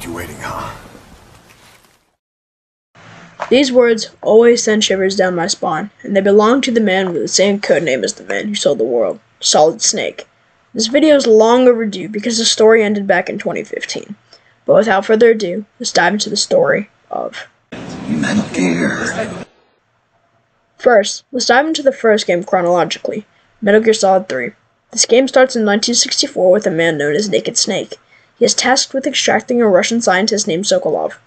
kept you waiting, huh? These words always send shivers down my spine, and they belong to the man with the same code name as the man who sold the world, Solid Snake. This video is long overdue because the story ended back in 2015. But without further ado, let's dive into the story of Metal Gear. First, let's dive into the first game chronologically Metal Gear Solid 3. This game starts in 1964 with a man known as Naked Snake. He is tasked with extracting a Russian scientist named Sokolov.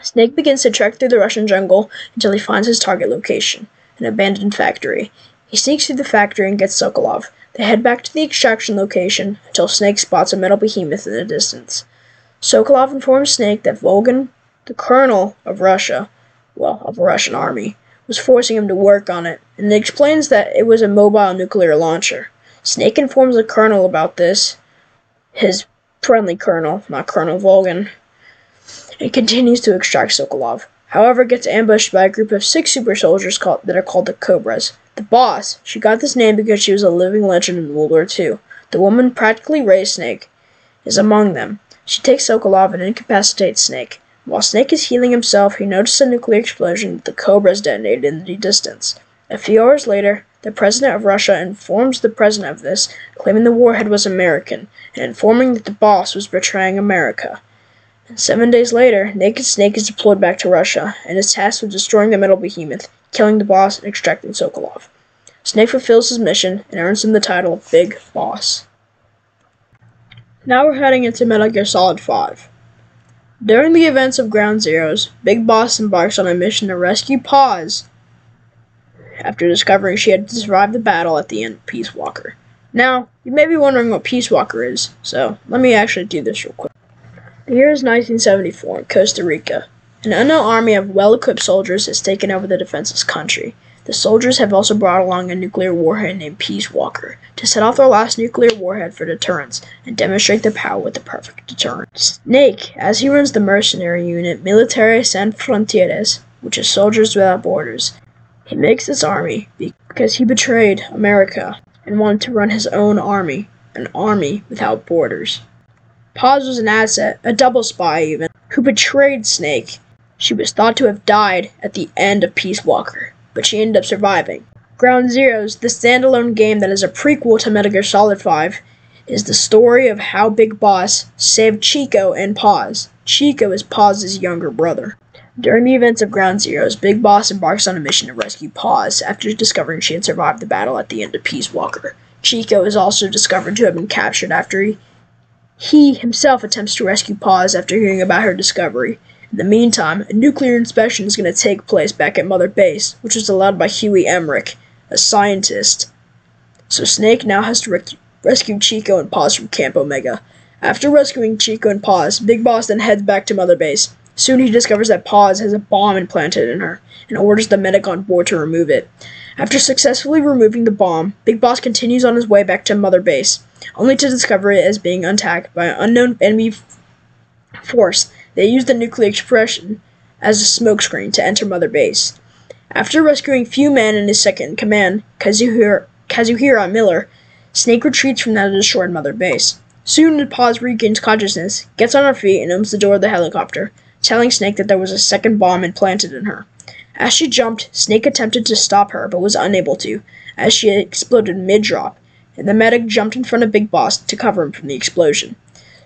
Snake begins to trek through the Russian jungle until he finds his target location, an abandoned factory. He sneaks through the factory and gets Sokolov. They head back to the extraction location until Snake spots a metal behemoth in the distance. Sokolov informs Snake that Volgin, the colonel of Russia, well, of a Russian army, was forcing him to work on it, and explains that it was a mobile nuclear launcher. Snake informs the colonel about this, his friendly colonel, not Colonel Volgin, and continues to extract Sokolov. However, gets ambushed by a group of six super soldiers called, that are called the Cobras. The boss, she got this name because she was a living legend in World War II. The woman practically raised Snake, is among them. She takes Sokolov and incapacitates Snake. While Snake is healing himself, he notices a nuclear explosion that the Cobras detonated in the distance. A few hours later, the president of Russia informs the president of this, claiming the warhead was American, and informing that the boss was betraying America. Seven days later, Naked Snake is deployed back to Russia and is tasked with destroying the metal behemoth, killing the boss, and extracting Sokolov. Snake fulfills his mission and earns him the title Big Boss. Now we're heading into Metal Gear Solid 5. During the events of Ground Zeroes, Big Boss embarks on a mission to rescue Paz after discovering she had survived the battle at the end of Peace Walker. Now, you may be wondering what Peace Walker is, so let me actually do this real quick. The year is 1974 in Costa Rica. An unknown army of well equipped soldiers has taken over the defenseless country. The soldiers have also brought along a nuclear warhead named Peace Walker to set off their last nuclear warhead for deterrence and demonstrate their power with the perfect deterrent. Snake, as he runs the mercenary unit Militaires Sans Frontières, which is Soldiers Without Borders, he makes this army because he betrayed America and wanted to run his own army, an army without borders. Paz was an asset, a double spy even, who betrayed Snake. She was thought to have died at the end of Peace Walker, but she ended up surviving. Ground Zeroes, the standalone game that is a prequel to Metal Gear Solid 5, is the story of how Big Boss saved Chico and Paz. Chico is Paz's younger brother. During the events of Ground Zeroes, Big Boss embarks on a mission to rescue Paz after discovering she had survived the battle at the end of Peace Walker. Chico is also discovered to have been captured after he, he himself attempts to rescue Paz after hearing about her discovery. In the meantime, a nuclear inspection is going to take place back at Mother Base, which was allowed by Huey Emmerich, a scientist. So Snake now has to rec- rescue Chico and Paz from Camp Omega. After rescuing Chico and Paz, Big Boss then heads back to Mother Base. Soon he discovers that Paz has a bomb implanted in her and orders the medic on board to remove it. After successfully removing the bomb, Big Boss continues on his way back to Mother Base, only to discover it as being attacked by an unknown enemy force. They use the nuclear explosion as a smokescreen to enter Mother Base. After rescuing few men in his second in command, Kazuhira, Kazuhira Miller, Snake retreats from that destroyed Mother Base. Soon, Paz regains consciousness, gets on her feet, and opens the door of the helicopter telling Snake that there was a second bomb implanted in her. As she jumped, Snake attempted to stop her but was unable to, as she exploded mid drop, and the medic jumped in front of Big Boss to cover him from the explosion.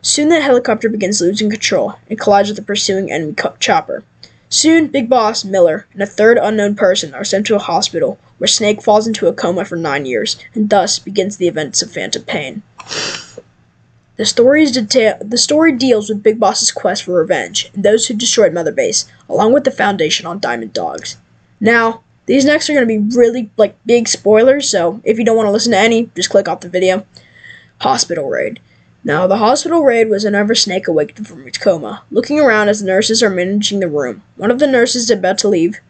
Soon the helicopter begins losing control and collides with the pursuing enemy chopper. Soon, Big Boss, Miller, and a third unknown person are sent to a hospital where Snake falls into a coma for nine years, and thus begins the events of Phantom Pain. The detail the story deals with Big Boss's quest for revenge and those who destroyed Mother Base, along with the Foundation on Diamond Dogs. Now, these next are going to be really like big spoilers, so if you don't want to listen to any, just click off the video. Hospital raid. Now, the hospital raid was whenever Snake awakened from his coma, looking around as the nurses are managing the room. One of the nurses is about to leave.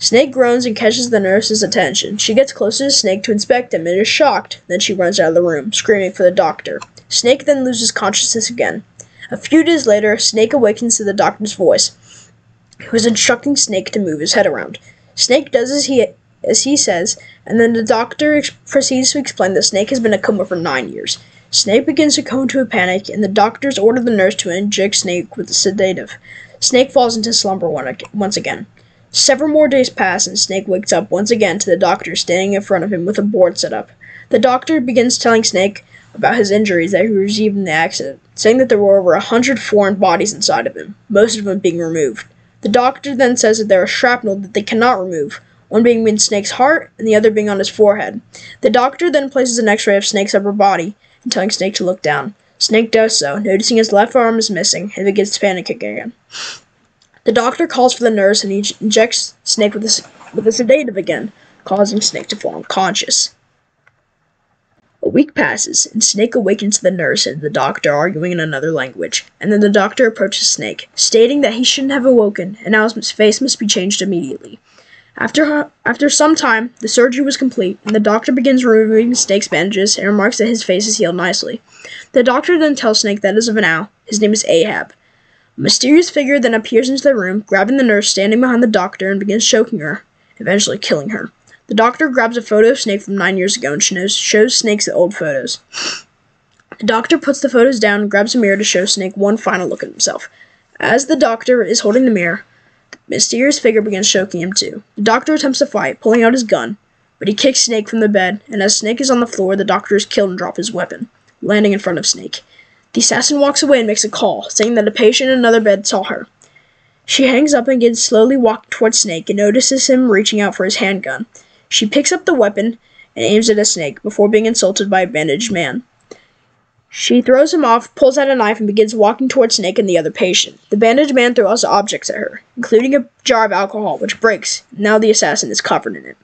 Snake groans and catches the nurse's attention. She gets closer to Snake to inspect him and is shocked. Then she runs out of the room, screaming for the doctor. Snake then loses consciousness again. A few days later, Snake awakens to the doctor's voice, who is instructing Snake to move his head around. Snake does as he as he says, and then the doctor ex- proceeds to explain that Snake has been in a coma for nine years. Snake begins to come into a panic, and the doctors order the nurse to inject Snake with a sedative. Snake falls into slumber once again. Several more days pass, and Snake wakes up once again to the doctor standing in front of him with a board set up. The doctor begins telling Snake about his injuries that he received in the accident, saying that there were over a hundred foreign bodies inside of him, most of them being removed. The doctor then says that there are shrapnel that they cannot remove, one being in Snake's heart and the other being on his forehead. The doctor then places an x ray of Snake's upper body and telling Snake to look down. Snake does so, noticing his left arm is missing and begins to panicking again. The doctor calls for the nurse and he injects Snake with a, with a sedative again, causing Snake to fall unconscious. A week passes, and Snake awakens the nurse and the doctor arguing in another language, and then the doctor approaches Snake, stating that he shouldn't have awoken, and now his face must be changed immediately. After, after some time, the surgery was complete, and the doctor begins removing Snake's bandages and remarks that his face is healed nicely. The doctor then tells Snake that as of now, his name is Ahab. A mysterious figure then appears into the room, grabbing the nurse standing behind the doctor and begins choking her, eventually killing her. The doctor grabs a photo of Snake from nine years ago and shows, shows Snake the old photos. The doctor puts the photos down and grabs a mirror to show Snake one final look at himself. As the doctor is holding the mirror, the mysterious figure begins choking him too. The doctor attempts to fight, pulling out his gun, but he kicks Snake from the bed, and as Snake is on the floor, the doctor is killed and drops his weapon, landing in front of Snake. The assassin walks away and makes a call, saying that a patient in another bed saw her. She hangs up and begins slowly walking towards Snake and notices him reaching out for his handgun. She picks up the weapon and aims it at Snake before being insulted by a bandaged man. She throws him off, pulls out a knife, and begins walking towards Snake and the other patient. The bandaged man throws objects at her, including a jar of alcohol, which breaks. Now the assassin is covered in it.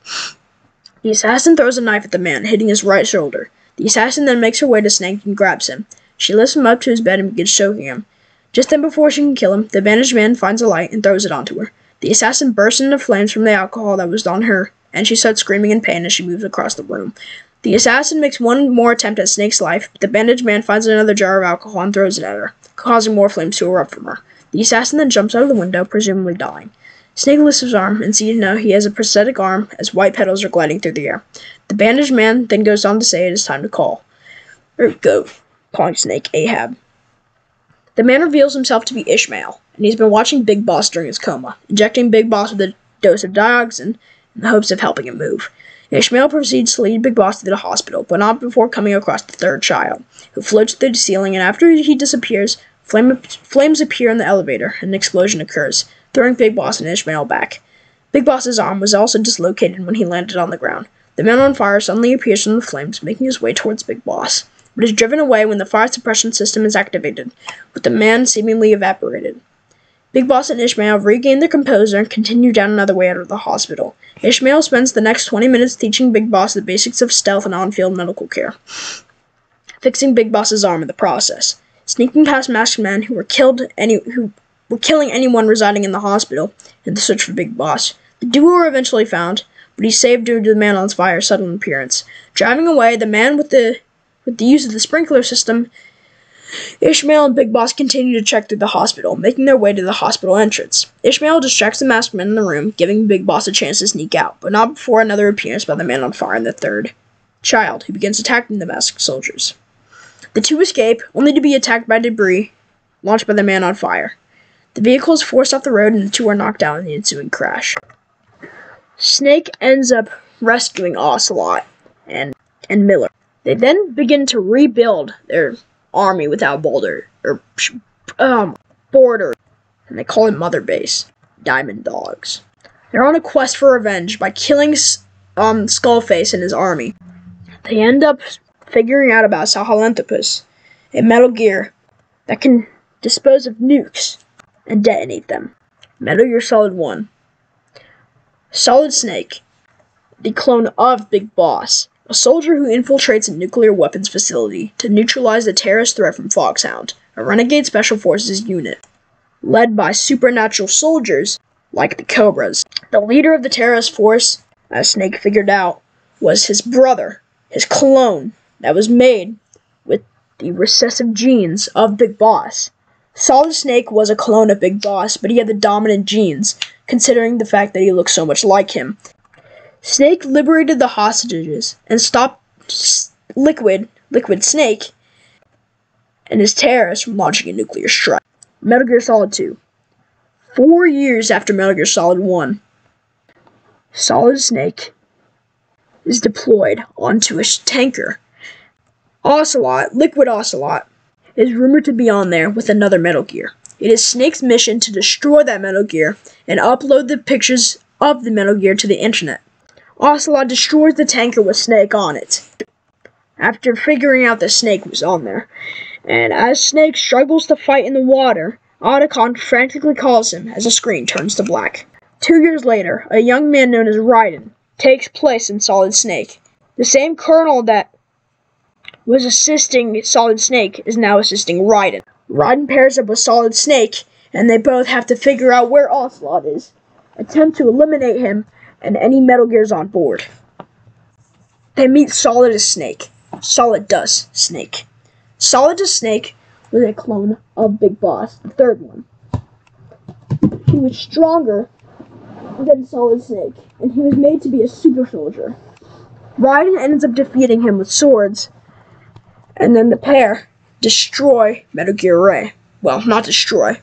The assassin throws a knife at the man, hitting his right shoulder. The assassin then makes her way to Snake and grabs him. She lifts him up to his bed and begins choking him. Just then, before she can kill him, the bandaged man finds a light and throws it onto her. The assassin bursts into flames from the alcohol that was on her, and she starts screaming in pain as she moves across the room. The assassin makes one more attempt at Snake's life, but the bandaged man finds another jar of alcohol and throws it at her, causing more flames to erupt from her. The assassin then jumps out of the window, presumably dying. Snake lifts his arm and sees now he has a prosthetic arm as white petals are gliding through the air. The bandaged man then goes on to say it is time to call. Or go, calling Snake Ahab. The man reveals himself to be Ishmael, and he's been watching Big Boss during his coma, injecting Big Boss with a dose of dioxin in the hopes of helping him move. Ishmael proceeds to lead Big Boss to the hospital, but not before coming across the third child, who floats through the ceiling, and after he disappears, flame, flames appear in the elevator, and an explosion occurs, throwing Big Boss and Ishmael back. Big Boss's arm was also dislocated when he landed on the ground. The man on fire suddenly appears from the flames, making his way towards Big Boss, but is driven away when the fire suppression system is activated, with the man seemingly evaporated. Big Boss and Ishmael regain their composure and continue down another way out of the hospital. Ishmael spends the next 20 minutes teaching Big Boss the basics of stealth and on-field medical care, fixing Big Boss's arm in the process, sneaking past masked men who were killed any who were killing anyone residing in the hospital in the search for Big Boss. The duo are eventually found, but he's saved due to the man on fire's sudden appearance. Driving away, the man with the with the use of the sprinkler system Ishmael and Big Boss continue to check through the hospital, making their way to the hospital entrance. Ishmael distracts the masked men in the room, giving Big Boss a chance to sneak out, but not before another appearance by the man on fire and the third child, who begins attacking the masked soldiers. The two escape, only to be attacked by debris launched by the man on fire. The vehicle is forced off the road and the two are knocked down in the ensuing crash. Snake ends up rescuing Ocelot and, and Miller. They then begin to rebuild their army without Boulder, or um border, and they call it Mother Base. Diamond Dogs. They're on a quest for revenge by killing um Skullface and his army. They end up figuring out about Sahelanthropus, a Metal Gear that can dispose of nukes and detonate them. Metal Gear Solid 1. Solid Snake, the clone of Big Boss, a soldier who infiltrates a nuclear weapons facility to neutralize the terrorist threat from Foxhound, a renegade special forces unit. Led by supernatural soldiers like the Cobras. The leader of the terrorist force, as Snake figured out, was his brother, his clone, that was made with the recessive genes of Big Boss. Solid Snake was a clone of Big Boss, but he had the dominant genes, considering the fact that he looked so much like him. Snake liberated the hostages and stopped Liquid, Liquid Snake, and his terrorists from launching a nuclear strike. Metal Gear Solid 2. Four years after Metal Gear Solid 1, Solid Snake is deployed onto a tanker. Ocelot, Liquid Ocelot, is rumored to be on there with another Metal Gear. It is Snake's mission to destroy that Metal Gear and upload the pictures of the Metal Gear to the internet. Ocelot destroys the tanker with Snake on it. After figuring out that Snake was on there, and as Snake struggles to fight in the water, Otacon frantically calls him as the screen turns to black. Two years later, a young man known as Raiden takes place in Solid Snake. The same colonel that was assisting Solid Snake is now assisting Raiden. Raiden pairs up with Solid Snake, and they both have to figure out where Ocelot is, attempt to eliminate him, and any Metal Gears on board. They meet Solidus Snake. Solidus Snake. Solidus Snake was a clone of Big Boss, the third one. He was stronger than Solid Snake, and he was made to be a super soldier. Raiden ends up defeating him with swords, and then the pair destroy Metal Gear Ray. Well, not destroy.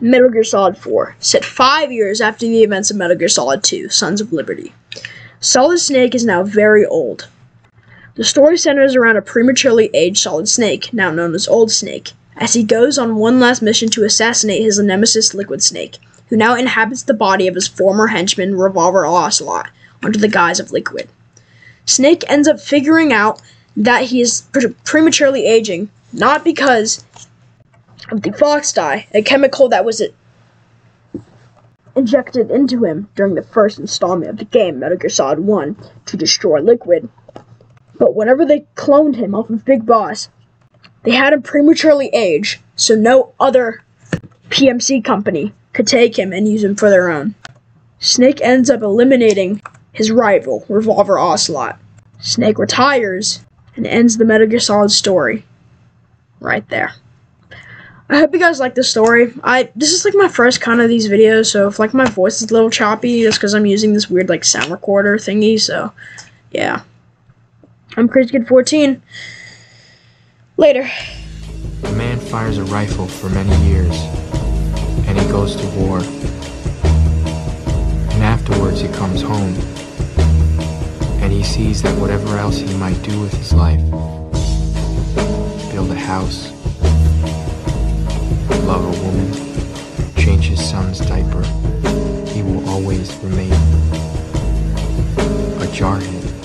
Metal Gear Solid 4, set five years after the events of Metal Gear Solid 2, Sons of Liberty. Solid Snake is now very old. The story centers around a prematurely aged Solid Snake, now known as Old Snake, as he goes on one last mission to assassinate his nemesis Liquid Snake, who now inhabits the body of his former henchman Revolver Ocelot under the guise of Liquid. Snake ends up figuring out that he is pre- prematurely aging, not because of the FOXDIE, a chemical that was injected into him during the first installment of the game, Metal Gear Solid 1, to destroy Liquid. But whenever they cloned him off of Big Boss, they had him prematurely age, so no other PMC company could take him and use him for their own. Snake ends up eliminating his rival, Revolver Ocelot. Snake retires and ends the Metal Gear Solid story right there. I hope you guys like this story. I this is like my first kind of these videos, so if like my voice is a little choppy, just because I'm using this weird like sound recorder thingy. So, yeah. I'm Crazy Kid 14. Later. A man fires a rifle for many years, and he goes to war. And afterwards, he comes home, and he sees that whatever else he might do with his life build a house, love a woman, change his son's diaper he will always remain a jarhead.